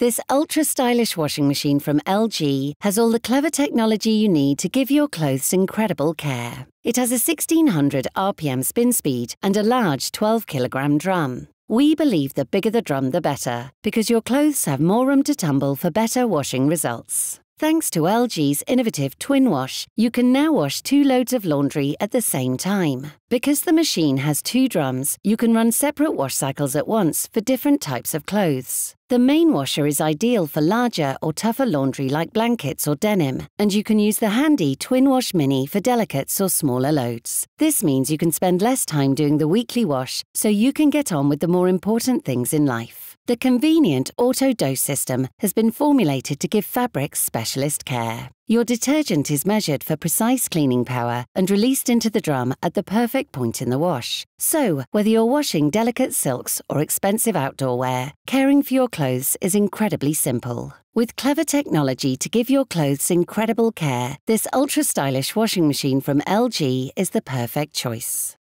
This ultra stylish washing machine from LG has all the clever technology you need to give your clothes incredible care. It has a 1600 RPM spin speed and a large 12 kilogram drum. We believe the bigger the drum, the better, because your clothes have more room to tumble for better washing results. Thanks to LG's innovative Twin Wash, you can now wash two loads of laundry at the same time. Because the machine has two drums, you can run separate wash cycles at once for different types of clothes. The main washer is ideal for larger or tougher laundry like blankets or denim, and you can use the handy Twin Wash Mini for delicates or smaller loads. This means you can spend less time doing the weekly wash, so you can get on with the more important things in life. The convenient auto dose system has been formulated to give fabrics specialist care. Your detergent is measured for precise cleaning power and released into the drum at the perfect point in the wash. So, whether you're washing delicate silks or expensive outdoor wear, caring for your clothes is incredibly simple. With clever technology to give your clothes incredible care, this ultra stylish washing machine from LG is the perfect choice.